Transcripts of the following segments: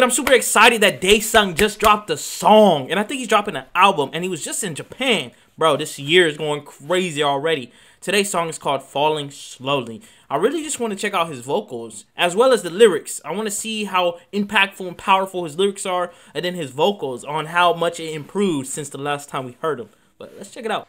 I'm super excited that Daesung just dropped a song, and I think he's dropping an album, and he was just in Japan. Bro, this year is going crazy already. Today's song is called Falling Slowly. I really just want to check out his vocals, as well as the lyrics. I want to see how impactful and powerful his lyrics are, and then his vocals on how much it improved since the last time we heard him. But let's check it out.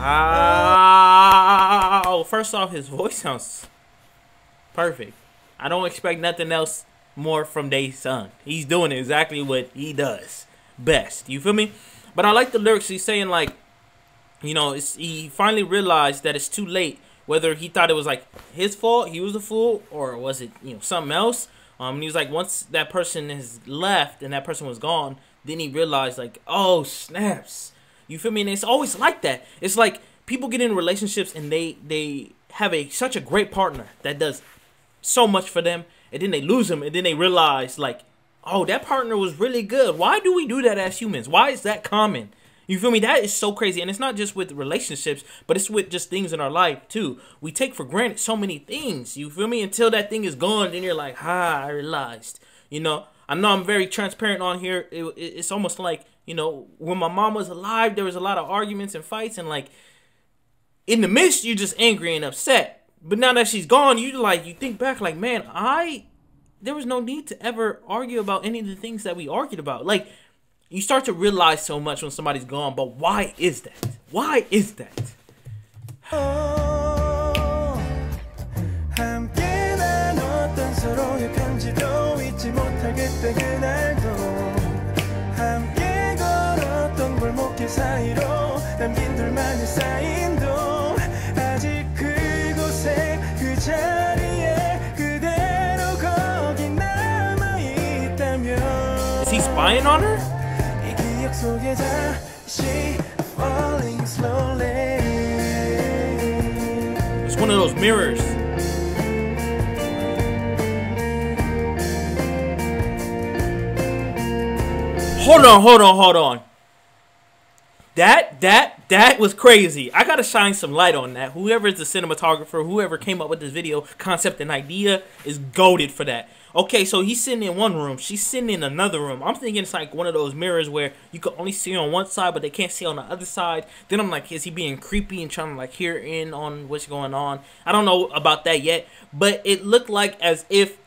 Wow. First off, his voice sounds perfect. I don't expect nothing else more from Daesung. He's doing exactly what he does best. You feel me? But I like the lyrics. He's saying like, you know, he finally realized that it's too late. Whether he thought it was like his fault, he was the fool, or was it you know something else? Um, and he was like, once that person has left and that person was gone, then he realized like, oh snaps. You feel me? And it's always like that. It's like people get in relationships and they they have a such a great partner that does so much for them, and then they lose them, and then they realize like, oh, that partner was really good. Why do we do that as humans? Why is that common? You feel me? That is so crazy, and it's not just with relationships, but it's with just things in our life too. We take for granted so many things. You feel me? Until that thing is gone, then you're like, ah, I realized. You know, I know I'm very transparent on here. It, it, it's almost like you know, when my mom was alive, there was a lot of arguments and fights, and like in the midst, you're just angry and upset. But now that she's gone, you like you think back like, man, I there was no need to ever argue about any of the things that we argued about. Like you start to realize so much when somebody's gone, but why is that? Why is that? Oh. rain on her? It's one of those mirrors. Hold on, hold on, hold on. That, that, that was crazy. I gotta shine some light on that. Whoever is the cinematographer, whoever came up with this video concept and idea is goaded for that. Okay, so he's sitting in one room, she's sitting in another room. I'm thinking it's like one of those mirrors where you can only see on one side, but they can't see on the other side. Then I'm like, is he being creepy and trying to like hear in on what's going on? I don't know about that yet, but it looked like as if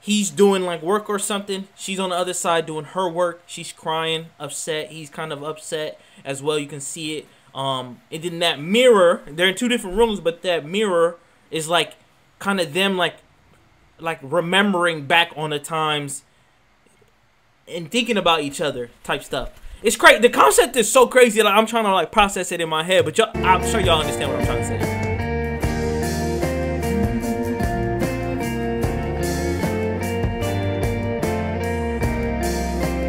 he's doing like work or something. She's on the other side doing her work. She's crying, upset. He's kind of upset as well. You can see it. Um, and then that mirror, they're in two different rooms, but that mirror is like kind of them like like remembering back on the times and thinking about each other type stuff. It's great. The concept is so crazy. Like I'm trying to like process it in my head, but y'all, I'm sure y'all understand what I'm trying to say.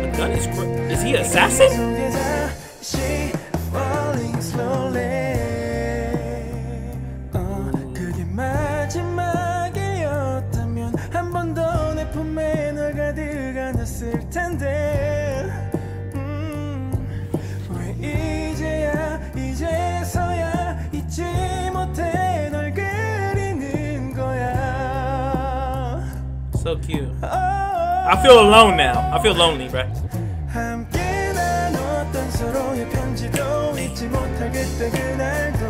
The gun is is he assassin? 품에 널 가득 안았을 텐데 음, 왜 이제야 이제서야 잊지 못해 널 그리는 거야 So cute. 어, I feel alone now. I feel lonely, bruh. 함께 나눴던 서로의 편지도 잊지 못하겠다 그날도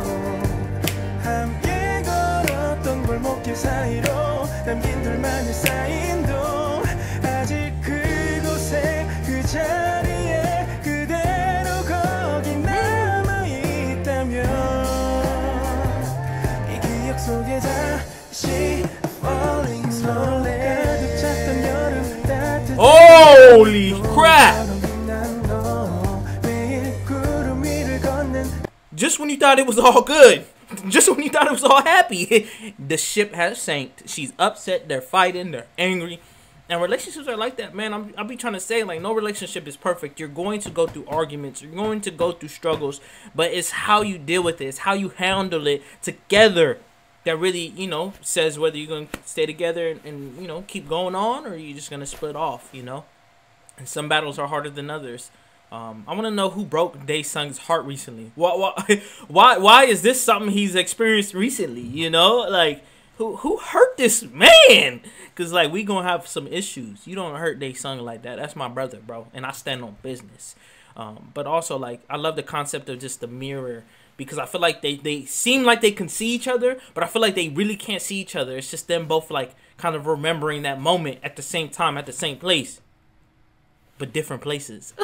함께 걸었던 골목길 사이로 남긴 둘만의 사인 Holy crap! Just when you thought it was all good, just when you thought it was all happy, the ship has sank. She's upset, they're fighting, they're angry. And relationships are like that, man. I'm, I'll be trying to say, like, no relationship is perfect. You're going to go through arguments. You're going to go through struggles. But it's how you deal with it. It's how you handle it together that really, you know, says whether you're going to stay together and, and, you know, keep going on or you're just going to split off, you know. And some battles are harder than others. Um, I want to know who broke Daesung's heart recently. Why, why, why, why is this something he's experienced recently? You know, like who who hurt this man? Cause like we gonna have some issues. You don't hurt Daesung like that. That's my brother, bro, and I stand on business. Um, but also like I love the concept of just the mirror because I feel like they they seem like they can see each other, but I feel like they really can't see each other. It's just them both like kind of remembering that moment at the same time at the same place, but different places.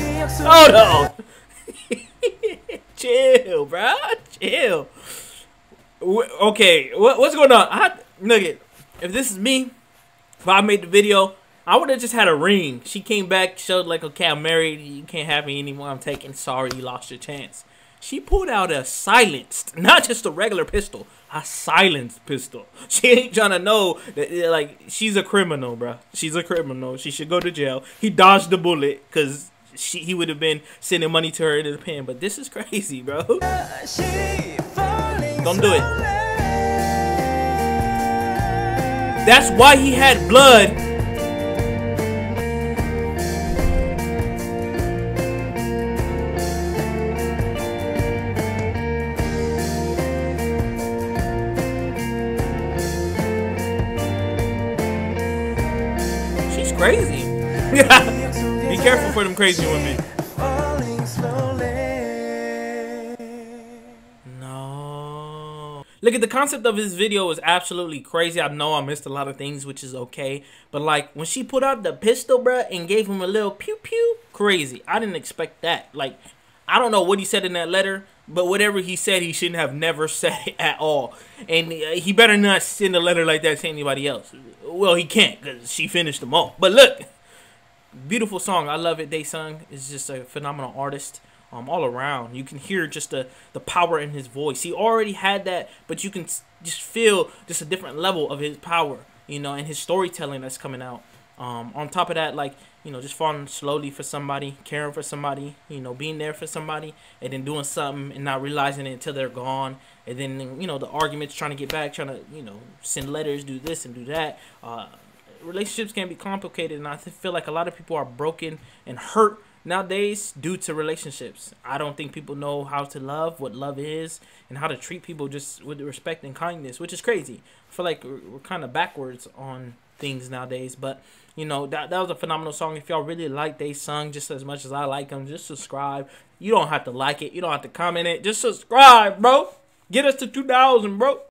hold on. Chill, bro. Chill. Okay, what, what's going on? I nugget. If this is me, if I made the video, I would have just had a ring. She came back, showed like, okay, I'm married. You can't have me anymore. I'm taking. Sorry, you lost your chance. She pulled out a silenced, not just a regular pistol, a silenced pistol. She ain't trying to know that, like, she's a criminal, bro. She's a criminal. She should go to jail. He dodged the bullet because she he would have been sending money to her in the pen. But this is crazy, bro. Don't do it. That's why he had blood. She's crazy. Be careful for them crazy women. No. Look at the concept of this video is absolutely crazy. I know I missed a lot of things, which is okay. But like when she put out the pistol, bruh, and gave him a little pew pew, crazy. I didn't expect that. Like, I don't know what he said in that letter, but whatever he said, he shouldn't have never said it at all. And uh, he better not send a letter like that to anybody else. Well, he can't because she finished them all. But look, beautiful song. I love it. Daesung is just a phenomenal artist. Um, all around, you can hear just the the power in his voice. He already had that, but you can just feel just a different level of his power, you know, and his storytelling that's coming out. Um, on top of that, like you know, just falling slowly for somebody, caring for somebody, you know, being there for somebody, and then doing something and not realizing it until they're gone, and then you know the arguments, trying to get back, trying to you know send letters, do this and do that. Uh, relationships can be complicated and i feel like a lot of people are broken and hurt nowadays due to relationships. I don't think people know how to love what love is and how to treat people just with respect and kindness which is crazy. I feel like we're, we're kind of backwards on things nowadays but you know that, that was a phenomenal song. If y'all really like Daesung just as much as i like them just subscribe. You don't have to like it. You don't have to comment it. Just subscribe bro. Get us to 2000 bro